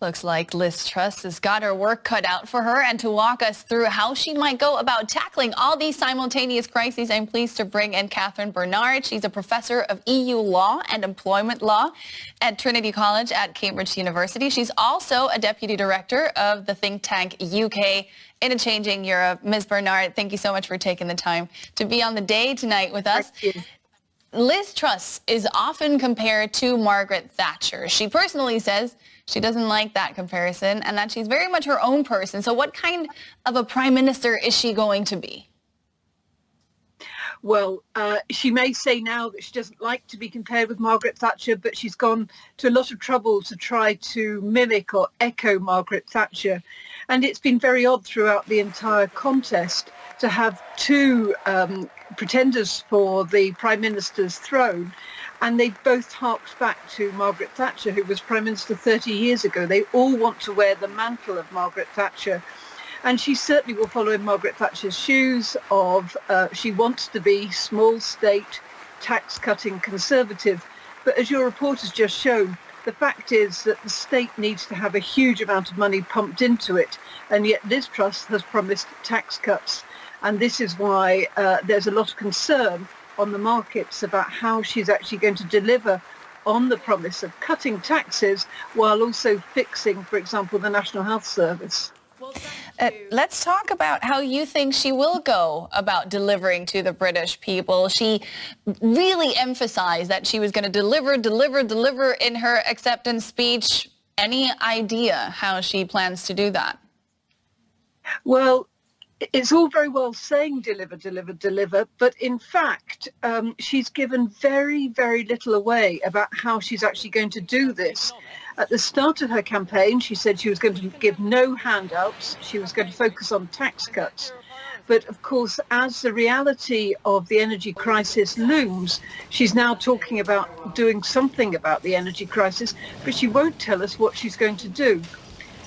Looks like Liz Truss has got her work cut out for her and to walk us through how she might go about tackling all these simultaneous crises, I'm pleased to bring in Catherine Barnard. She's a professor of EU law and employment law at Trinity College at Cambridge University. She's also a deputy director of the think tank UK in a Changing Europe. Ms. Barnard, thank you so much for taking the time to be on the day tonight with us. Liz Truss is often compared to Margaret Thatcher. She personally says she doesn't like that comparison and that she's very much her own person. So what kind of a prime minister is she going to be? Well, uh, she may say now that she doesn't like to be compared with Margaret Thatcher, but she's gone to a lot of trouble to try to mimic or echo Margaret Thatcher. And it's been very odd throughout the entire contest to have two um, pretenders for the Prime Minister's throne. And they both harked back to Margaret Thatcher, who was Prime Minister 30 years ago. They all want to wear the mantle of Margaret Thatcher. And she certainly will follow in Margaret Thatcher's shoes of uh, she wants to be small state, tax cutting conservative. But as your report has just shown, the fact is that the state needs to have a huge amount of money pumped into it. And yet Liz Truss has promised tax cuts. And this is why uh, there's a lot of concern on the markets about how she's actually going to deliver on the promise of cutting taxes while also fixing, for example, the National Health Service. Uh, let's talk about how you think she will go about delivering to the British people. She really emphasized that she was going to deliver, deliver, deliver in her acceptance speech. Any idea how she plans to do that? Well, it's all very well saying deliver, deliver, deliver, but in fact, um, she's given very, very little away about how she's actually going to do this. At the start of her campaign, she said she was going to give no handouts. She was going to focus on tax cuts. But of course, as the reality of the energy crisis looms, she's now talking about doing something about the energy crisis, but she won't tell us what she's going to do.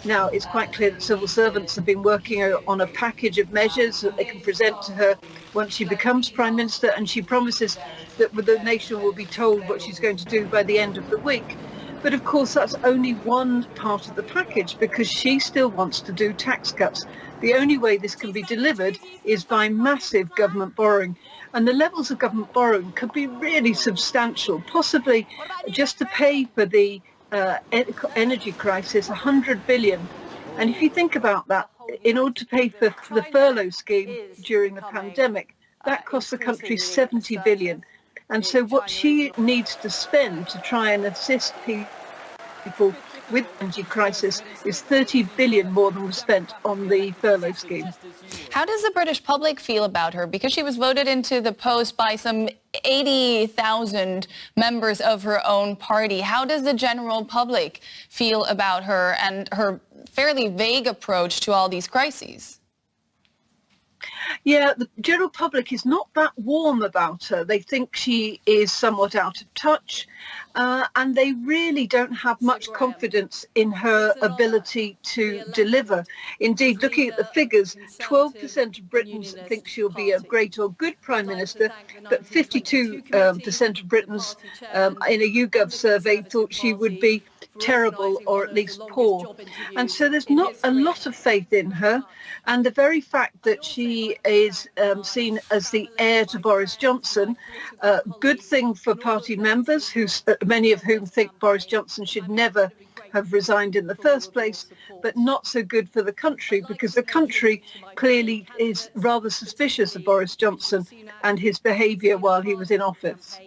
Now, it's quite clear that civil servants have been working on a package of measures that they can present to her once she becomes Prime Minister, and she promises that the nation will be told what she's going to do by the end of the week. But of course, that's only one part of the package because she still wants to do tax cuts. The only way this can be delivered is by massive government borrowing. And the levels of government borrowing could be really substantial, possibly just to pay for the uh, energy crisis, 100 billion. And if you think about that, in order to pay for, the furlough scheme during the pandemic, that cost the country 70 billion. And so what she needs to spend to try and assist people with the energy crisis is 30 billion more than was spent on the furlough scheme. How does the British public feel about her? Because she was voted into the post by some 80,000 members of her own party. How does the general public feel about her and her fairly vague approach to all these crises? Yeah, the general public is not that warm about her. They think she is somewhat out of touch, uh, and they really don't have much confidence in her ability to deliver. Indeed, looking at the figures, 12% of Britons think she'll be a great or good prime minister, but 52% um, of Britons um, in a YouGov survey thought she would be terrible or at least poor. And so there's not a lot of faith in her. And the very fact that she is um, seen as the heir to Boris Johnson, uh, good thing for party members, who, uh, many of whom think Boris Johnson should never have resigned in the first place, but not so good for the country because the country clearly is rather suspicious of Boris Johnson and his behaviour while he was in office.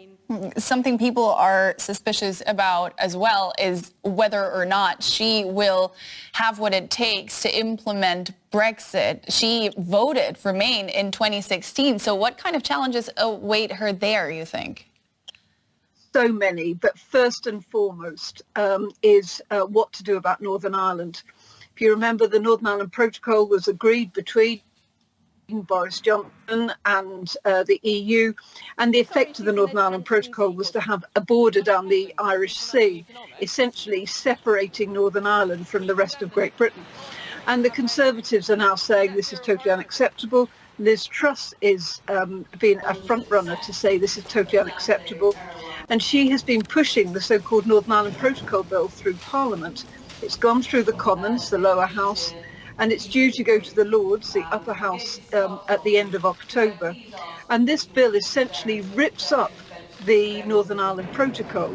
Something people are suspicious about as well is whether or not she will have what it takes to implement Brexit. She voted for Remain in 2016. So what kind of challenges await her there, you think? So many, but first and foremost um, is uh, what to do about Northern Ireland. If you remember, the Northern Ireland Protocol was agreed between Boris Johnson and uh, the EU. And the effect of the Northern Ireland Protocol was to have a border down the Irish Sea, essentially separating Northern Ireland from the rest of Great Britain. And the Conservatives are now saying this is totally unacceptable. Liz Truss is um, being a front runner to say this is totally unacceptable. And she has been pushing the so-called Northern Ireland Protocol bill through Parliament It's gone through the Commons, the lower house, and it's due to go to the Lords, the upper house, um, at the end of October. And this bill essentially rips up the Northern Ireland Protocol,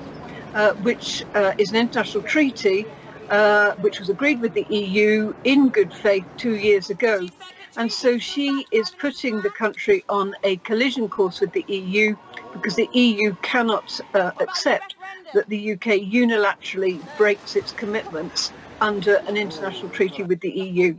uh, which uh, is an international treaty uh, which was agreed with the EU in good faith two years ago. And so she is putting the country on a collision course with the EU because the EU cannot uh, accept that the UK unilaterally breaks its commitments under an international treaty with the EU.